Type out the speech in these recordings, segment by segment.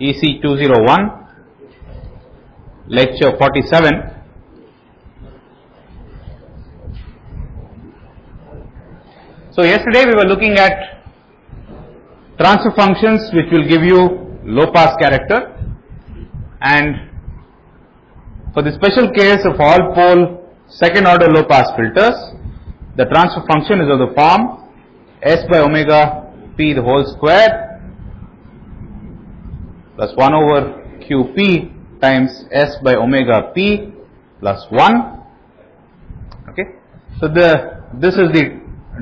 EC 201, lecture 47. So yesterday we were looking at transfer functions which will give you low pass character and for the special case of all pole second order low pass filters the transfer function is of the form s by omega p the whole square plus 1 over qp times s by omega p plus 1 okay. So the this is the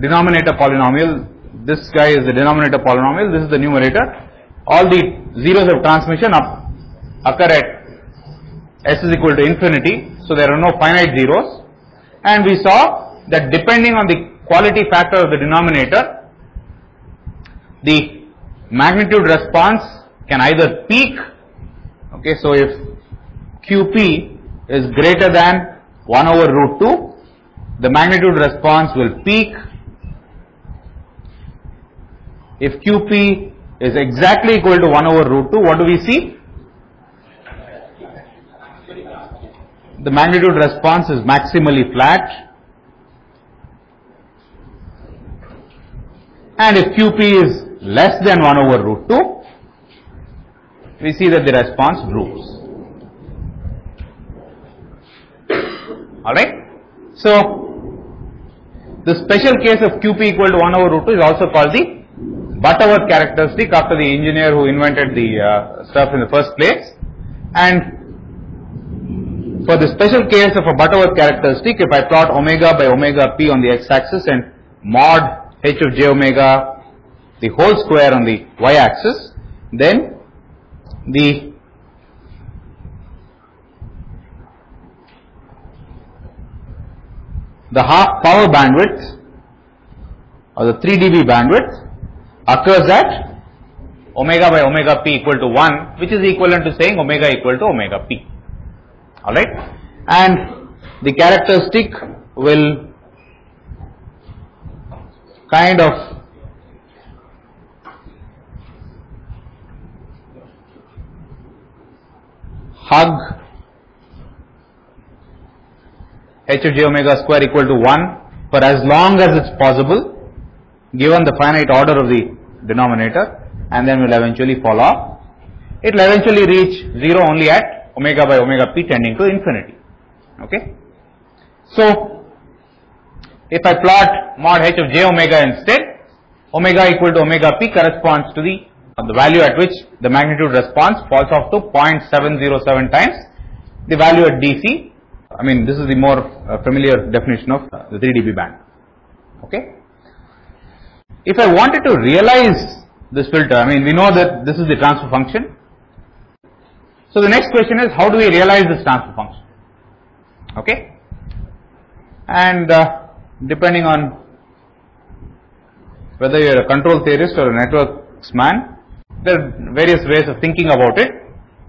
denominator polynomial. This guy is the denominator polynomial. This is the numerator. All the zeros of transmission up, occur at s is equal to infinity. So there are no finite zeros. And we saw that depending on the quality factor of the denominator the magnitude response can either peak okay so if qp is greater than 1 over root 2 the magnitude response will peak. If qp is exactly equal to 1 over root 2 what do we see? The magnitude response is maximally flat. And if qp is less than 1 over root 2 we see that the response droops alright? So the special case of qp equal to 1 over root 2 is also called the Butterworth characteristic after the engineer who invented the uh, stuff in the first place. And for the special case of a Butterworth characteristic if I plot omega by omega p on the x axis and mod h of j omega the whole square on the y axis then the the half power bandwidth or the 3 dB bandwidth occurs at omega by omega p equal to 1 which is equivalent to saying omega equal to omega p. Alright? And the characteristic will kind of hug h of j omega square equal to 1 for as long as it's possible given the finite order of the denominator and then will eventually fall off. It will eventually reach 0 only at omega by omega p tending to infinity. Okay. So, if I plot mod h of j omega instead, omega equal to omega p corresponds to the the value at which the magnitude response falls off to 0.707 times the value at DC. I mean, this is the more uh, familiar definition of uh, the 3 dB band. Okay. If I wanted to realize this filter, I mean, we know that this is the transfer function. So the next question is, how do we realize this transfer function? Okay. And uh, depending on whether you are a control theorist or a networks man, there are various ways of thinking about it.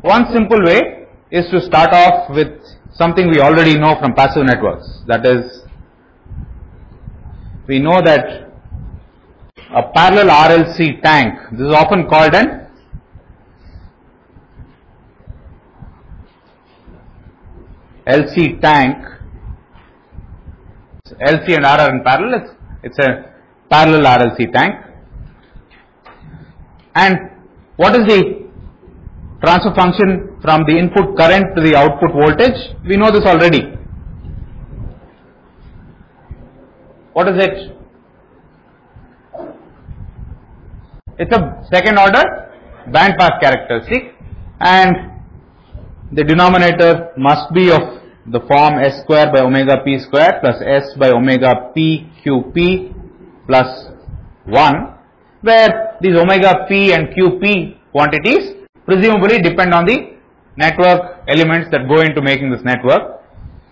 One simple way is to start off with something we already know from passive networks. That is, we know that a parallel RLC tank, this is often called an LC tank. LC and R are in parallel, it's, it's a parallel RLC tank. And what is the transfer function from the input current to the output voltage? We know this already. What is it? It's a second order band pass characteristic and the denominator must be of the form s square by omega p square plus s by omega p q p plus 1 where these omega p and qp quantities presumably depend on the network elements that go into making this network.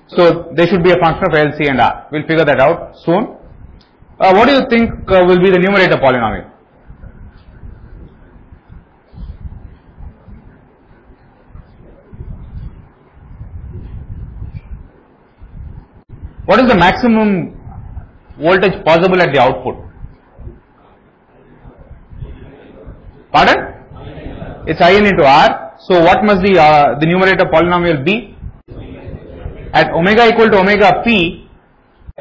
So they should be a function of LC and R. We'll figure that out soon. Uh, what do you think uh, will be the numerator polynomial? What is the maximum voltage possible at the output? Pardon? It's in into r. So what must the, uh, the numerator polynomial be? At omega equal to omega p,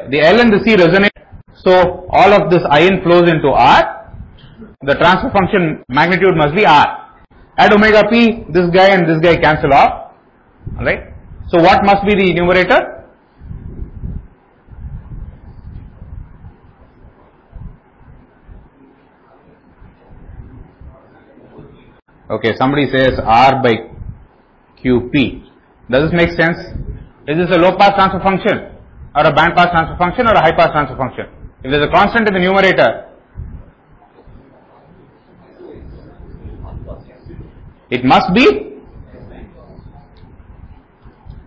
the L and the C resonate. So all of this in flows into r. The transfer function magnitude must be r. At omega p, this guy and this guy cancel off. Alright. So what must be the numerator? Okay, somebody says R by QP. Does this make sense? Is this a low pass transfer function or a band pass transfer function or a high pass transfer function? If there is a constant in the numerator, it must be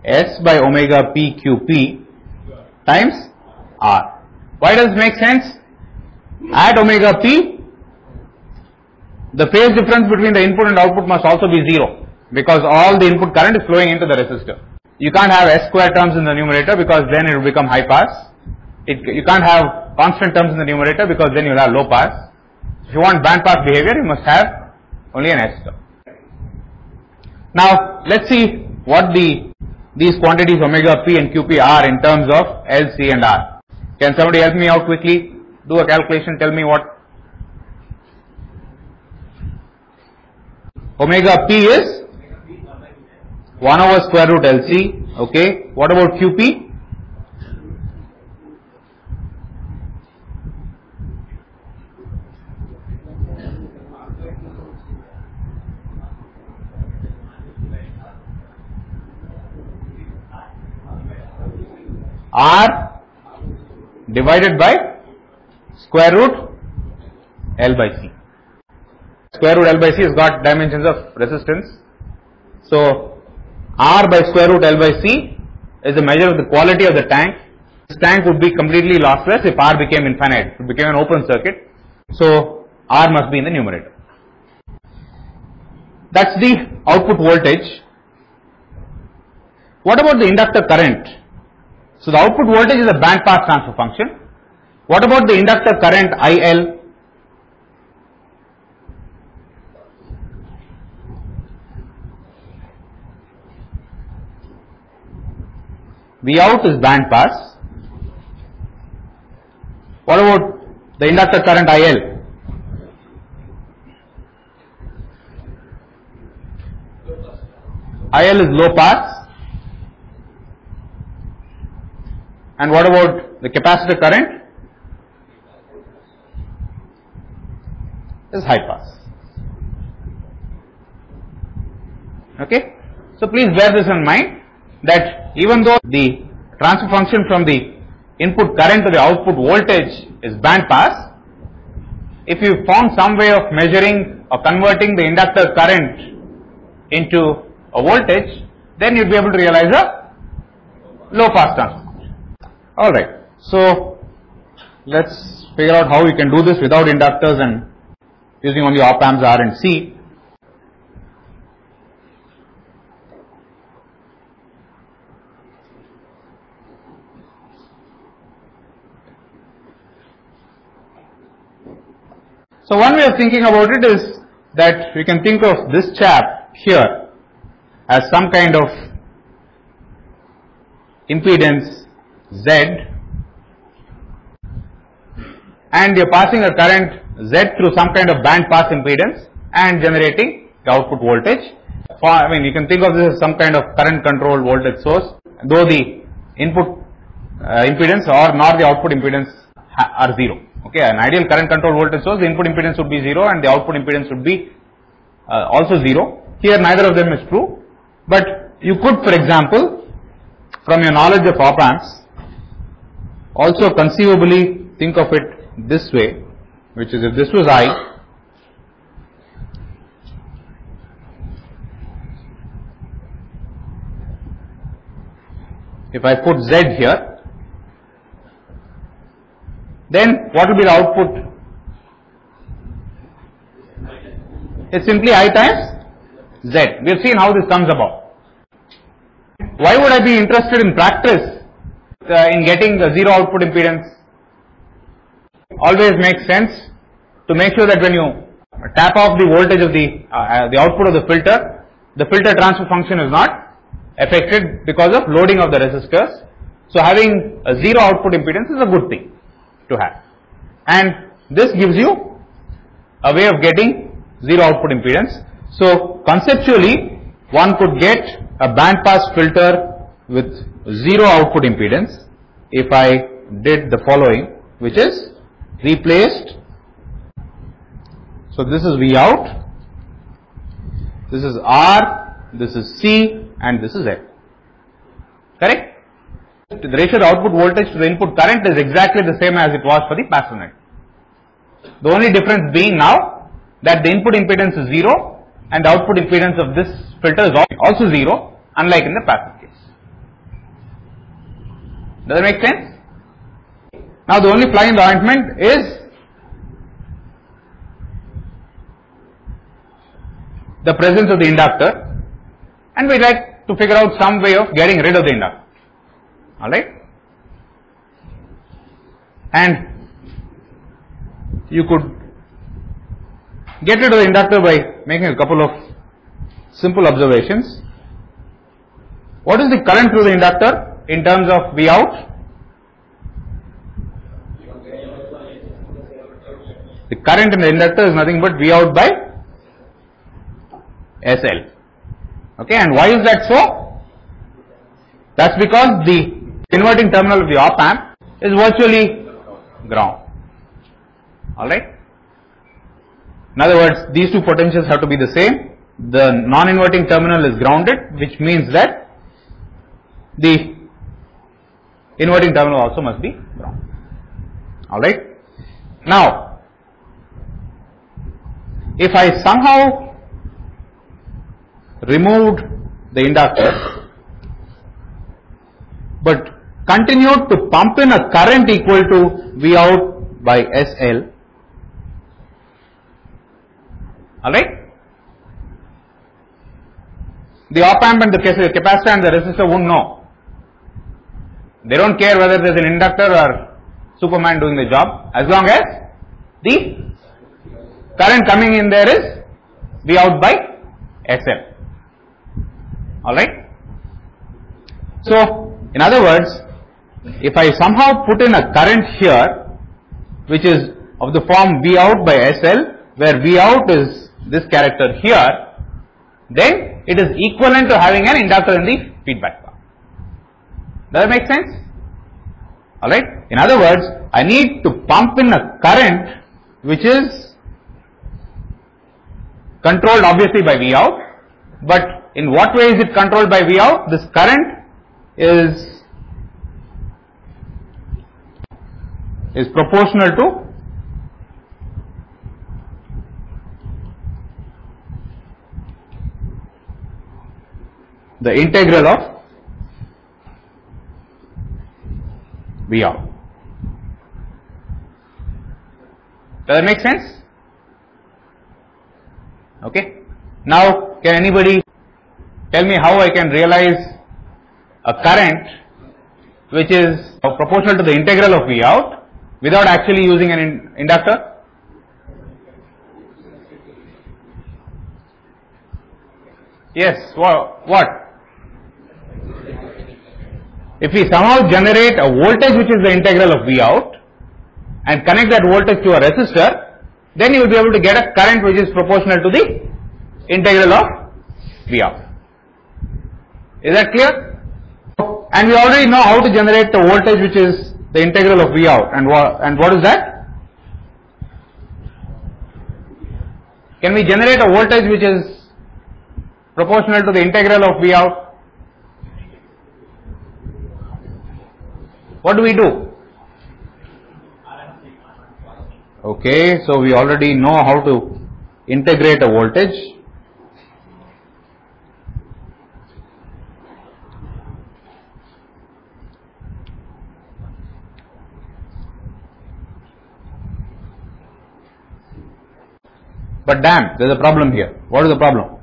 S by omega p QP times R. Why does it make sense? At omega p, the phase difference between the input and output must also be 0 because all the input current is flowing into the resistor. You can't have S square terms in the numerator because then it will become high pass. It, you can't have constant terms in the numerator because then you will have low pass. If you want band pass behavior, you must have only an S term. Now, let's see what the these quantities omega p and qp are in terms of L, C and R. Can somebody help me out quickly? Do a calculation, tell me what omega p is 1 over square root LC. Okay. What about QP? R divided by square root L by C. Square root L by C has got dimensions of resistance. So, R by square root L by C is a measure of the quality of the tank. This tank would be completely lossless if R became infinite, it became an open circuit. So, R must be in the numerator. That's the output voltage. What about the inductor current? So, the output voltage is a band pass transfer function. What about the inductor current IL? V out is band pass. What about the inductor current IL? IL is low pass. And what about the capacitor current? Is high pass. Okay. So please bear this in mind that even though the transfer function from the input current to the output voltage is band pass, if you found some way of measuring or converting the inductor current into a voltage, then you'd be able to realize a low pass transfer. Alright, so let's figure out how we can do this without inductors and using only op amps R and C. So one way of thinking about it is that we can think of this chap here as some kind of impedance Z and you're passing a current Z through some kind of band pass impedance and generating the output voltage. I mean you can think of this as some kind of current controlled voltage source though the input uh, impedance or nor the output impedance are 0. Okay, an ideal current control voltage source, the input impedance would be 0 and the output impedance would be uh, also 0. Here neither of them is true, but you could for example, from your knowledge of op amps, also conceivably think of it this way, which is if this was I, if I put Z here, then what will be the output? It's simply I times Z. We have seen how this comes about. Why would I be interested in practice uh, in getting the zero output impedance? Always makes sense to make sure that when you tap off the voltage of the, uh, uh, the output of the filter, the filter transfer function is not affected because of loading of the resistors. So having a zero output impedance is a good thing to have. And this gives you a way of getting zero output impedance. So conceptually, one could get a band pass filter with zero output impedance if I did the following, which is replaced. So this is V out, this is R, this is C, and this is L. Correct? The ratio of output voltage to the input current is exactly the same as it was for the passive net. The only difference being now that the input impedance is 0 and the output impedance of this filter is also 0 unlike in the passive case. Does that make sense? Now the only fly in the ointment is the presence of the inductor and we like to figure out some way of getting rid of the inductor. Alright? And you could get rid of the inductor by making a couple of simple observations. What is the current through the inductor in terms of V out? The current in the inductor is nothing but V out by SL. Okay, and why is that so? That's because the inverting terminal of the op amp is virtually ground. Alright? In other words, these two potentials have to be the same. The non-inverting terminal is grounded, which means that the inverting terminal also must be ground. Alright? Now, if I somehow removed the inductor, but continued to pump in a current equal to V out by SL, alright. The op amp and the capacitor and the resistor won't know. They don't care whether there's an inductor or Superman doing the job as long as the current coming in there is V out by SL. Alright. So, in other words, if I somehow put in a current here which is of the form V out by SL where V out is this character here, then it is equivalent to having an inductor in the feedback path. Does that make sense? Alright. In other words, I need to pump in a current which is controlled obviously by V out, but in what way is it controlled by V out? This current is is proportional to the integral of V out. Does that make sense? Okay. Now, can anybody tell me how I can realize a current which is proportional to the integral of V out without actually using an in inductor? Yes, what? what? If we somehow generate a voltage which is the integral of V out and connect that voltage to a resistor, then you will be able to get a current which is proportional to the integral of V out. Is that clear? And we already know how to generate the voltage which is the integral of V out and what, and what is that? Can we generate a voltage which is proportional to the integral of V out? What do we do? Okay, so we already know how to integrate a voltage. But damn, there's a problem here. What is the problem?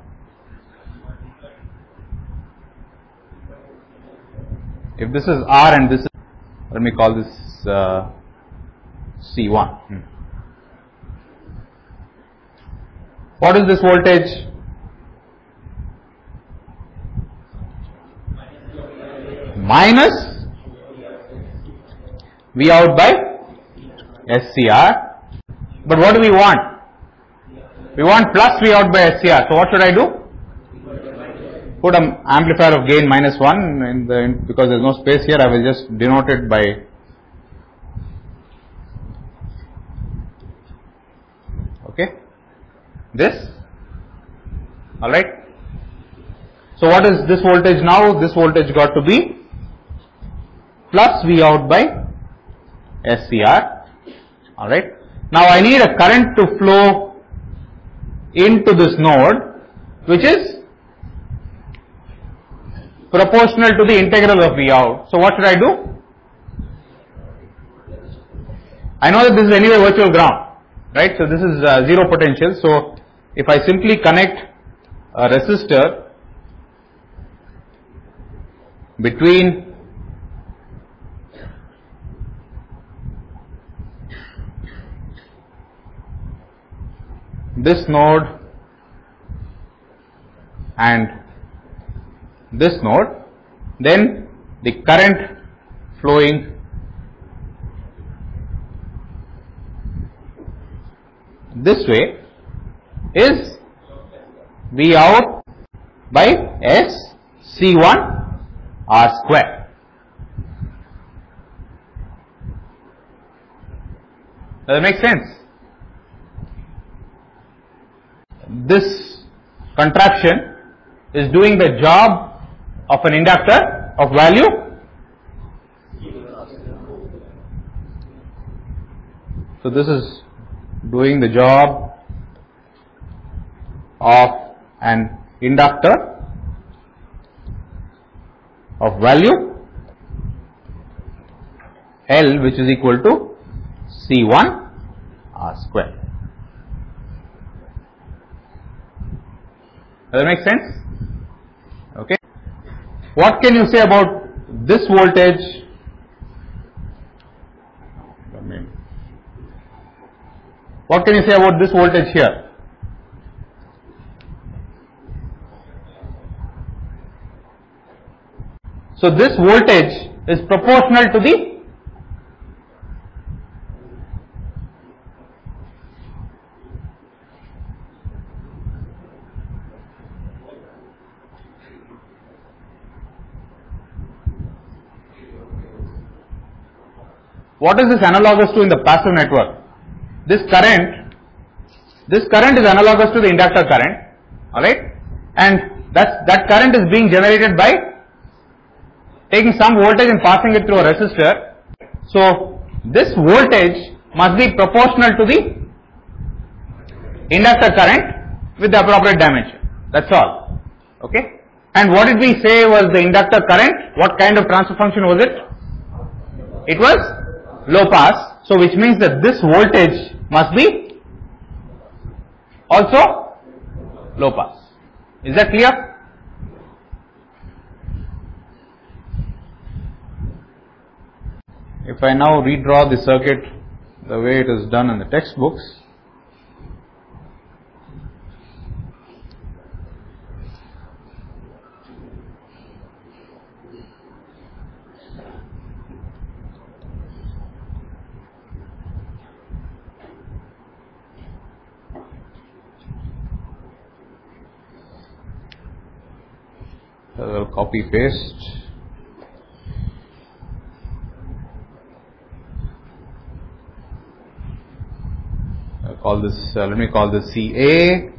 If this is R and this is, let me call this uh, C1. Hmm. What is this voltage? Minus V out by SCR. But what do we want? We want plus V out by SCR. So what should I do? Put an amplifier of gain minus 1 in the, in, because there is no space here I will just denote it by okay this alright. So what is this voltage now? This voltage got to be plus V out by SCR alright. Now I need a current to flow into this node which is proportional to the integral of V out. So what should I do? I know that this is anyway virtual ground, right? So this is uh, zero potential. So if I simply connect a resistor between this node and this node then the current flowing this way is V out by S C1 R square. Does that make sense? This contraption is doing the job of an inductor of value so this is doing the job of an inductor of value L which is equal to C1 R square. Does that make sense? Okay. What can you say about this voltage? What can you say about this voltage here? So this voltage is proportional to the What is this analogous to in the passive network? This current, this current is analogous to the inductor current, alright? And that's, that current is being generated by taking some voltage and passing it through a resistor. So this voltage must be proportional to the inductor current with the appropriate dimension. That's all. Okay. And what did we say was the inductor current? What kind of transfer function was it? It was low pass. So which means that this voltage must be also low pass. Is that clear? If I now redraw the circuit the way it is done in the textbooks, I will copy paste. I'll call this uh, let me call this CA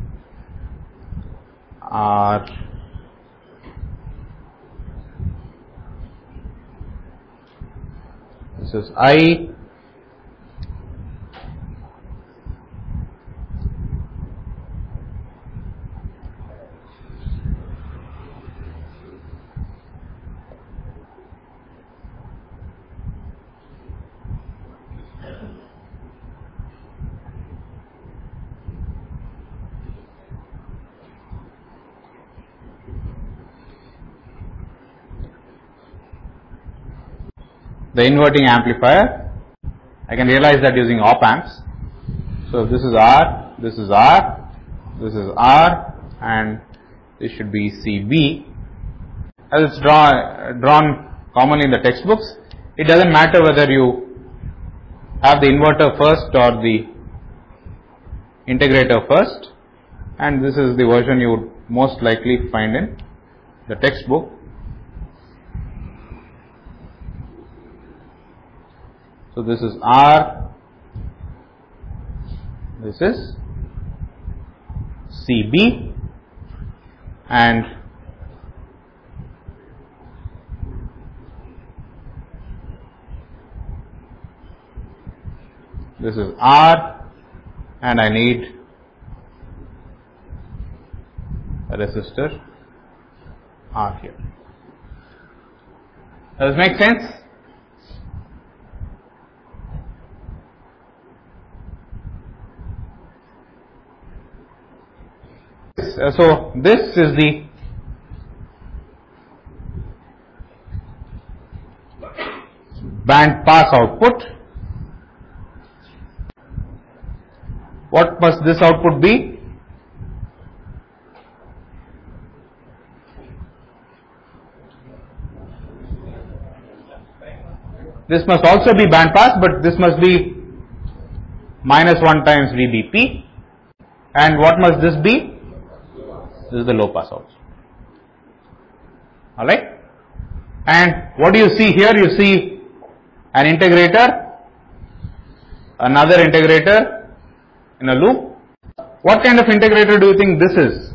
R. This is I the inverting amplifier. I can realize that using op amps. So this is R, this is R, this is R and this should be CB. As it's draw, drawn commonly in the textbooks, it doesn't matter whether you have the inverter first or the integrator first and this is the version you would most likely find in the textbook. So this is R, this is CB and this is R and I need a resistor R here. Does this make sense? Uh, Uh, so this is the band pass output. What must this output be? This must also be band pass, but this must be minus 1 times VBP. And what must this be? This is the low pass also. Alright? And what do you see here? You see an integrator, another integrator in a loop. What kind of integrator do you think this is?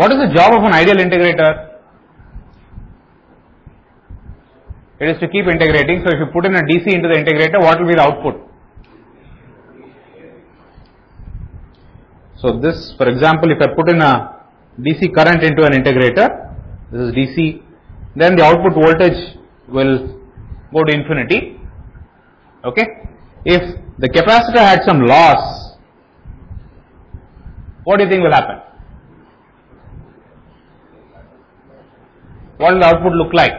What is the job of an ideal integrator? It is to keep integrating. So if you put in a DC into the integrator, what will be the output? So this, for example, if I put in a DC current into an integrator, this is DC, then the output voltage will go to infinity. Okay. If the capacitor had some loss, what do you think will happen? What will the output look like?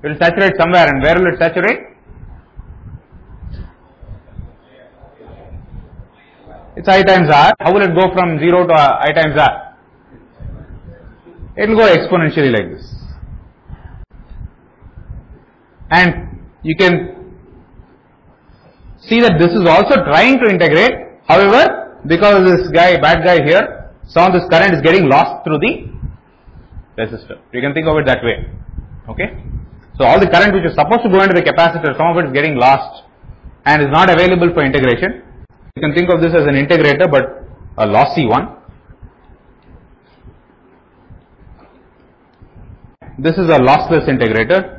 It will saturate somewhere and where will it saturate? It's I times R. How will it go from 0 to I times R? It will go exponentially like this. And you can see that this is also trying to integrate. However, because this guy, bad guy here, some of this current is getting lost through the resistor. You can think of it that way. Okay. So all the current which is supposed to go into the capacitor, some of it is getting lost and is not available for integration. You can think of this as an integrator but a lossy one. This is a lossless integrator.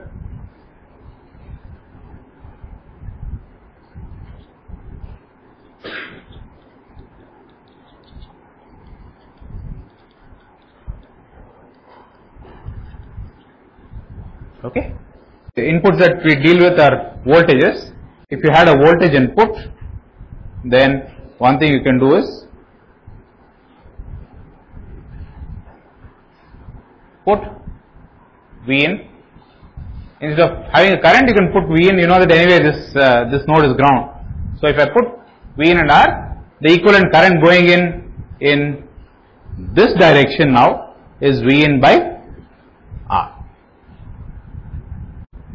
Okay. The inputs that we deal with are voltages. If you had a voltage input, then one thing you can do is put V in. Instead of having a current, you can put V in. You know that anyway this uh, this node is ground. So if I put V in and R, the equivalent current going in in this direction now is V in by R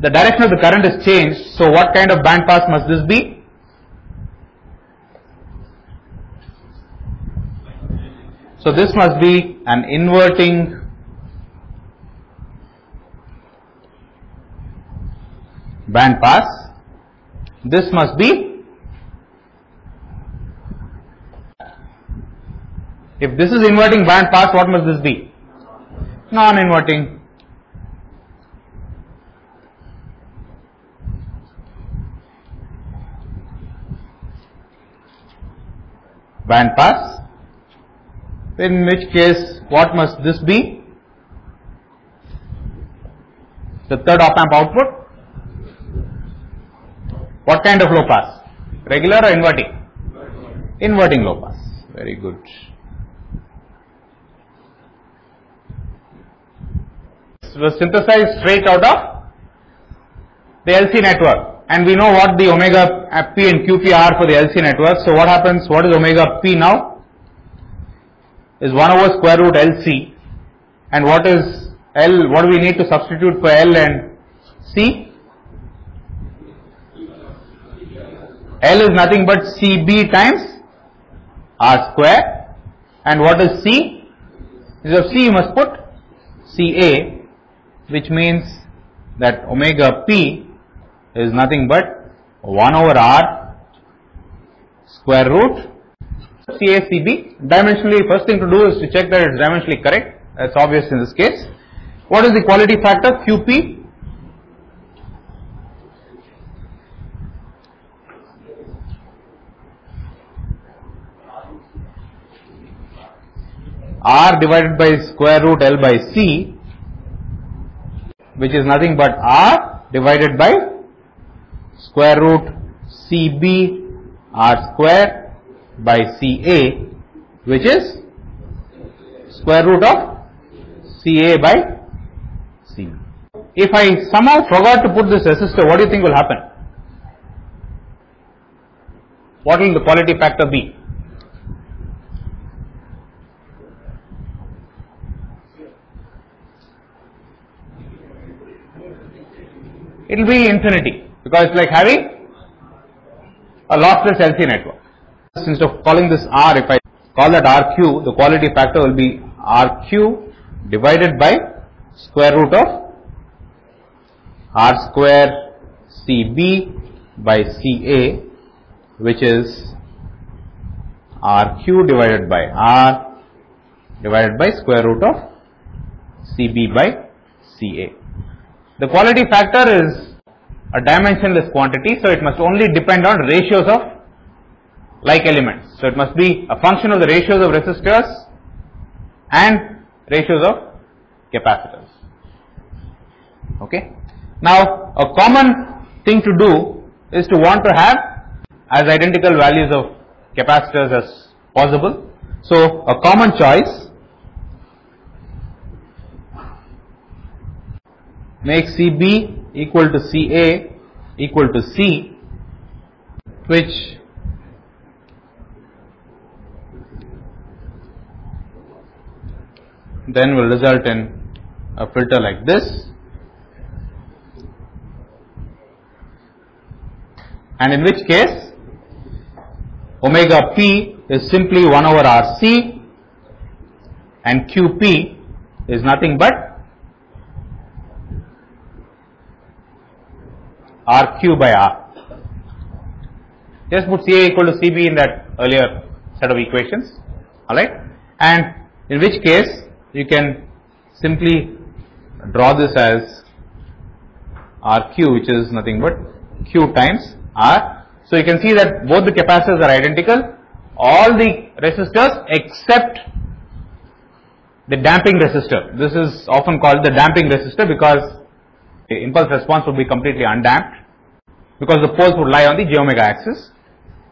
the direction of the current is changed. So what kind of band pass must this be? So this must be an inverting band pass. This must be if this is inverting band pass what must this be? Non-inverting band pass in which case what must this be the third op amp output. What kind of low pass? Regular or inverting? Inverting low pass. Very good. This was synthesized straight out of the LC network and we know what the omega P and QP are for the LC network. So what happens, what is omega P now? Is 1 over square root LC and what is L, what do we need to substitute for L and C? L is nothing but CB times R square and what is C? Instead of C you must put CA which means that omega P is nothing but 1 over R square root CACB. Dimensionally, first thing to do is to check that it's dimensionally correct. That's obvious in this case. What is the quality factor? QP. R divided by square root L by C which is nothing but R divided by square root CB R square by CA which is square root of CA by CB. If I somehow forgot to put this resistor, what do you think will happen? What will the quality factor be? it will be infinity because it's like having a lossless LC network. Instead of calling this R, if I call that RQ, the quality factor will be RQ divided by square root of R square CB by CA which is RQ divided by R divided by square root of CB by CA. The quality factor is a dimensionless quantity, so it must only depend on ratios of like elements. So it must be a function of the ratios of resistors and ratios of capacitors. Okay. Now, a common thing to do is to want to have as identical values of capacitors as possible. So, a common choice makes CB equal to CA equal to C which then will result in a filter like this. And in which case omega p is simply 1 over RC and QP is nothing but RQ by R. Just put CA equal to CB in that earlier set of equations, alright, and in which case you can simply draw this as RQ which is nothing but Q times R. So you can see that both the capacitors are identical, all the resistors except the damping resistor. This is often called the damping resistor because the impulse response would be completely undamped because the poles would lie on the j omega axis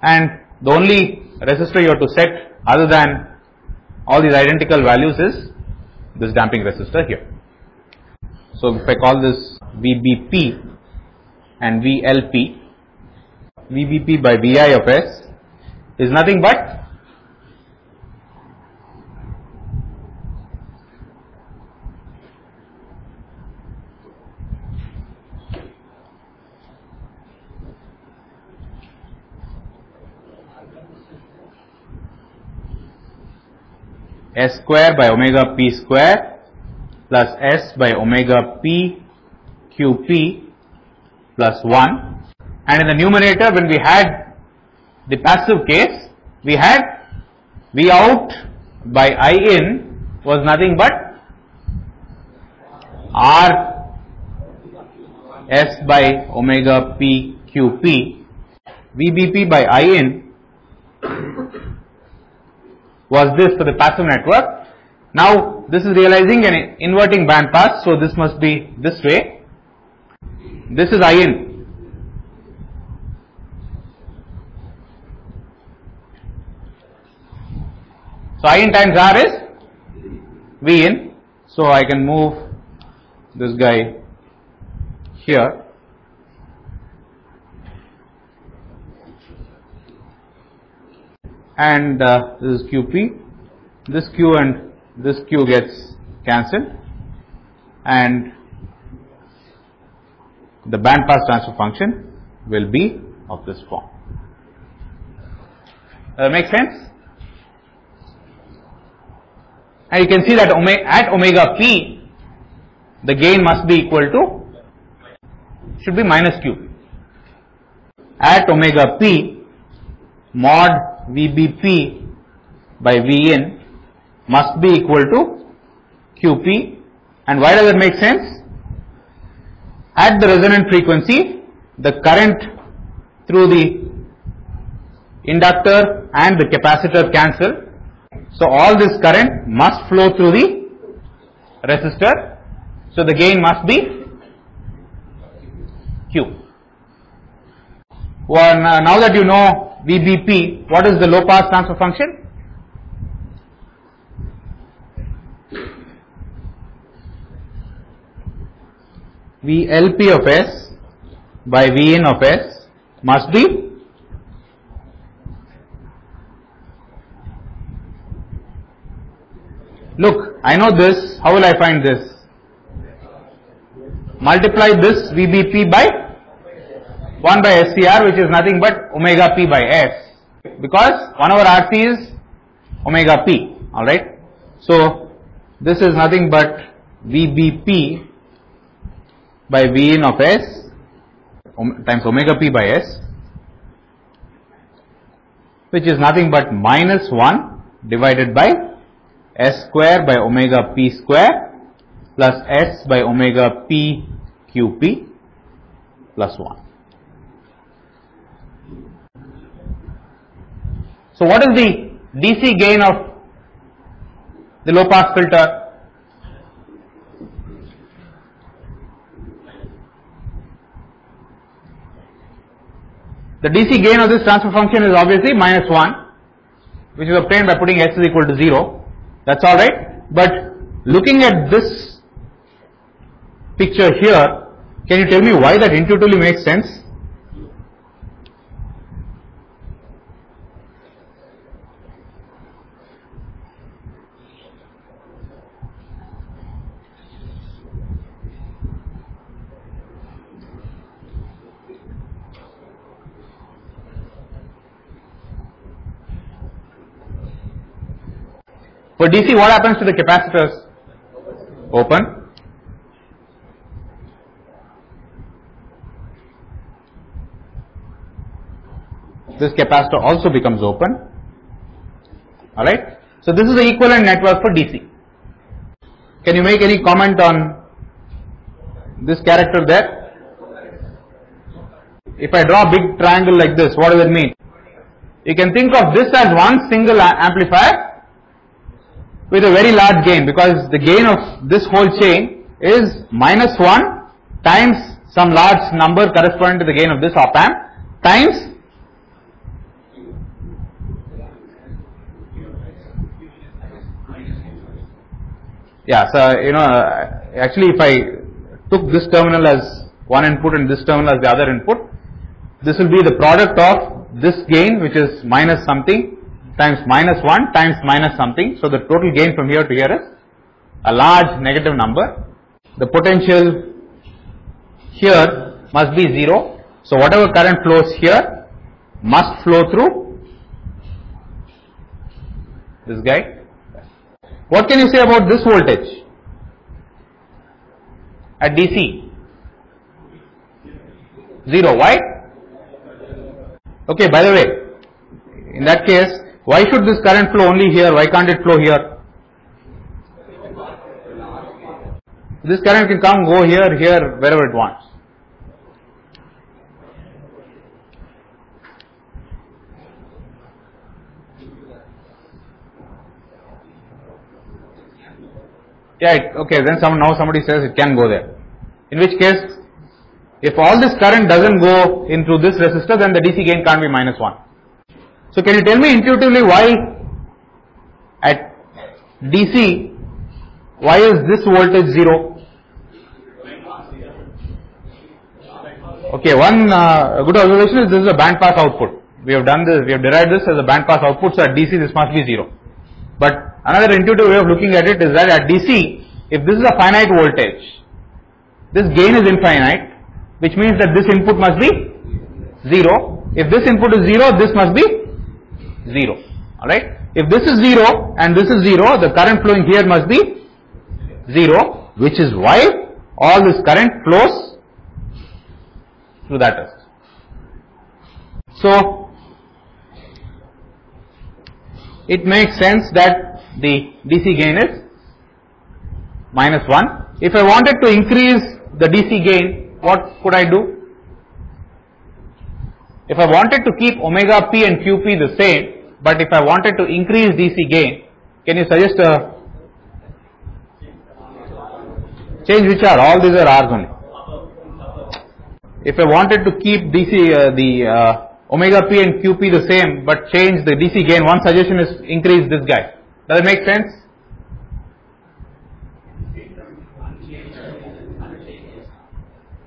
and the only resistor you have to set other than all these identical values is this damping resistor here. So if I call this VBP and VLP, VBP by VI of S is nothing but S square by omega P square plus S by omega P QP plus 1 and in the numerator when we had the passive case we had V out by I in was nothing but R S by omega P QP VBP by I in was this for the passive network. Now this is realizing an inverting band pass, so this must be this way This is I in. So I in times R is V in. So I can move this guy here. And uh, this is QP. This Q and this Q gets cancelled and the band pass transfer function will be of this form. That make sense? And you can see that omega, at omega p, the gain must be equal to, should be minus q. At omega p, mod VBP by Vn must be equal to QP. And why does it make sense? At the resonant frequency, the current through the inductor and the capacitor cancel. So all this current must flow through the resistor. So the gain must be Q. Now that you know VBP, what is the low pass transfer function? VLP of S by Vn of S must be Look, I know this, how will I find this? Multiply this VBP by 1 by SCR which is nothing but omega p by S because 1 over RC is omega p alright. So this is nothing but VBP by Vn of S times omega p by S which is nothing but minus 1 divided by S square by omega p square plus S by omega p qp plus 1. So what is the DC gain of the low pass filter? The DC gain of this transfer function is obviously minus 1 which is obtained by putting S is equal to 0 that's alright but looking at this picture here can you tell me why that intuitively makes sense? For DC, what happens to the capacitors? Open. This capacitor also becomes open. Alright. So, this is the equivalent network for DC. Can you make any comment on this character there? If I draw a big triangle like this, what does it mean? You can think of this as one single amplifier with a very large gain because the gain of this whole chain is minus 1 times some large number corresponding to the gain of this op amp times yeah so you know uh, actually if I took this terminal as one input and this terminal as the other input this will be the product of this gain which is minus something times minus 1 times minus something. So, the total gain from here to here is a large negative number. The potential here must be 0. So, whatever current flows here must flow through this guy. What can you say about this voltage at DC? 0. Why? Okay, by the way, in that case, why should this current flow only here? Why can't it flow here? This current can come, go here, here, wherever it wants. Yeah, it, okay, then some, now somebody says it can go there. In which case, If all this current doesn't go into this resistor, then the DC gain can't be minus 1. So can you tell me intuitively why at DC, why is this voltage 0? Okay, one uh, good observation is this is a band pass output. We have done this, we have derived this as a band pass output, so at DC this must be 0. But another intuitive way of looking at it is that at DC, if this is a finite voltage, this gain is infinite, which means that this input must be 0. If this input is 0, this must be 0. Alright? If this is 0 and this is 0, the current flowing here must be 0, which is why all this current flows through that resistor. So, it makes sense that the DC gain is minus 1. If I wanted to increase the DC gain, what could I do? If I wanted to keep omega p and qp the same, but if I wanted to increase DC gain, can you suggest a change which are? All these are R's only. If I wanted to keep DC, uh, the uh, omega p and qp the same, but change the DC gain, one suggestion is increase this guy. Does it make sense?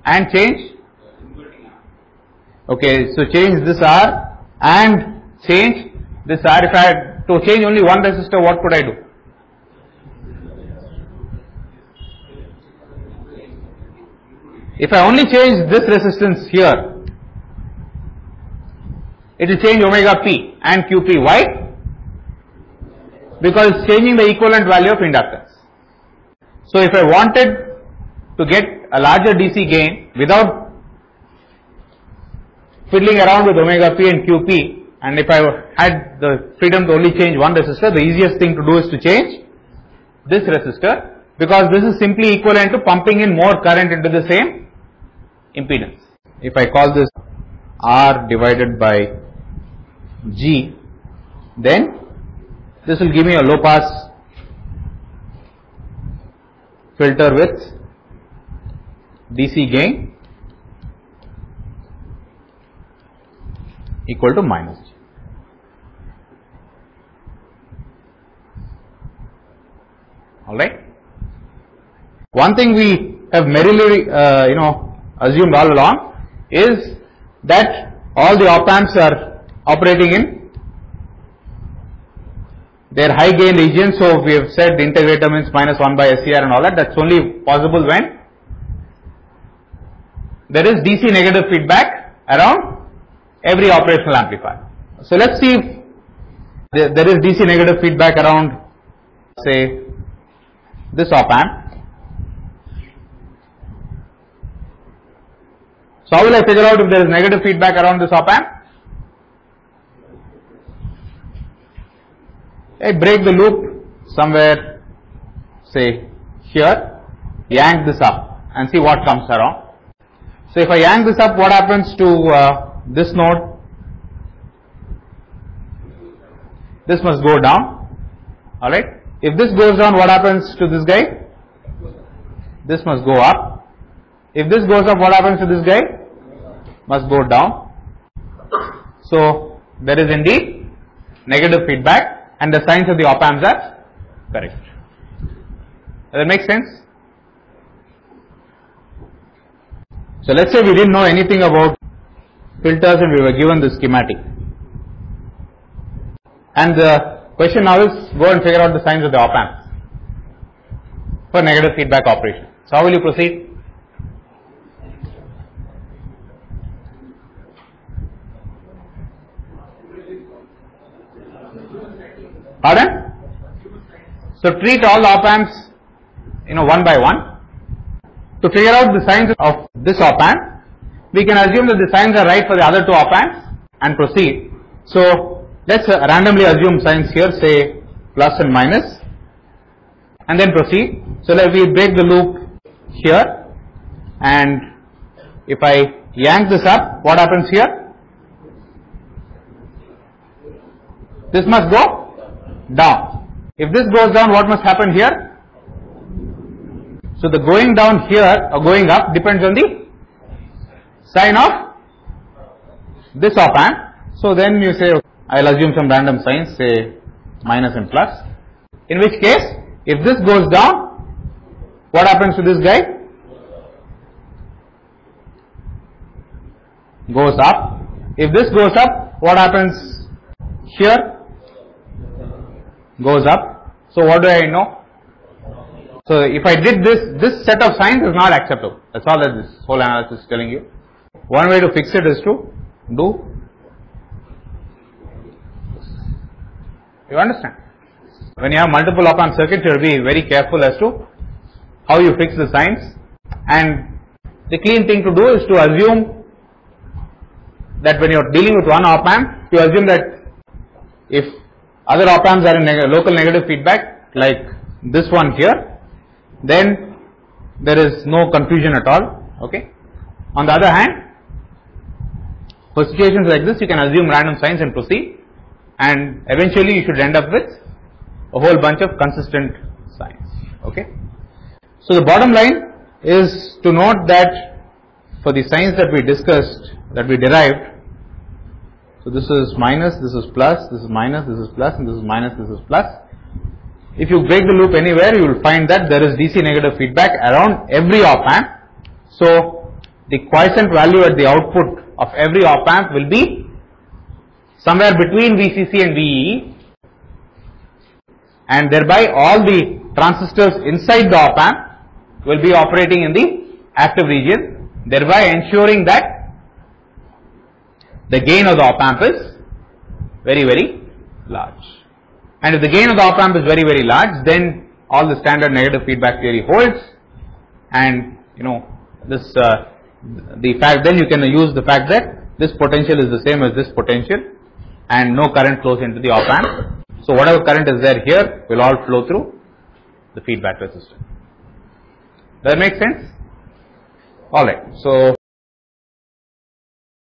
And change? Okay, so change this R and change this R. If I had to change only one resistor, what could I do? If I only change this resistance here, it will change omega p and qp. Why? Because it's changing the equivalent value of inductance. So if I wanted to get a larger DC gain without fiddling around with omega p and qp and if I had the freedom to only change one resistor, the easiest thing to do is to change this resistor because this is simply equivalent to pumping in more current into the same impedance. If I call this R divided by G, then this will give me a low pass filter with DC gain equal to minus G. Alright. One thing we have merrily, uh, you know, assumed all along is that all the op amps are operating in their high gain region. So we have said the integrator means minus 1 by SCR and all that. That's only possible when there is DC negative feedback around every operational amplifier. So let's see if there, is DC negative feedback around say this op amp. So how will I figure out if there is negative feedback around this op amp? I break the loop somewhere say here, yank this up and see what comes around. So if I yank this up, what happens to uh, this node? This must go down, alright. If this goes down, what happens to this guy? This must go up. If this goes up, what happens to this guy? Must go down. So there is indeed negative feedback and the signs of the op amps are correct. Does that make sense? So let's say we didn't know anything about filters and we were given the schematic. And the question now is go and figure out the signs of the op amp for negative feedback operation. So how will you proceed? Pardon? So treat all op amps, you know, one by one. To figure out the signs of this op amp, we can assume that the signs are right for the other two op amps and proceed. So let's uh, randomly assume signs here, say plus and minus, and then proceed. So let we break the loop here, and if I yank this up, what happens here? This must go down. If this goes down, what must happen here? So the going down here or going up depends on the sign of this op amp. So then you say, I'll assume some random signs, say minus and plus. In which case, if this goes down, what happens to this guy? Goes up. If this goes up, what happens here? Goes up. So what do I know? So if I did this, this set of signs is not acceptable. That's all that this whole analysis is telling you. One way to fix it is to do. You understand? When you have multiple op amp circuits, you to be very careful as to how you fix the signs. And the clean thing to do is to assume that when you are dealing with one op amp, you assume that if other op amps are in neg local negative feedback, like this one here, then there is no confusion at all. Okay. On the other hand, for situations like this, you can assume random signs and proceed, and eventually you should end up with a whole bunch of consistent signs. Okay. So the bottom line is to note that for the signs that we discussed, that we derived, so this is minus, this is plus, this is minus, this is plus, and this is minus, this is plus. If you break the loop anywhere, you will find that there is DC negative feedback around every op amp. So the quiescent value at the output of every op amp will be somewhere between VCC and VEE and thereby all the transistors inside the op amp will be operating in the active region thereby ensuring that the gain of the op amp is very very large. And if the gain of the op amp is very very large then all the standard negative feedback theory holds and you know this uh, the fact then you can use the fact that this potential is the same as this potential and no current flows into the op amp. So whatever current is there here will all flow through the feedback resistor. Does that make sense? Alright, so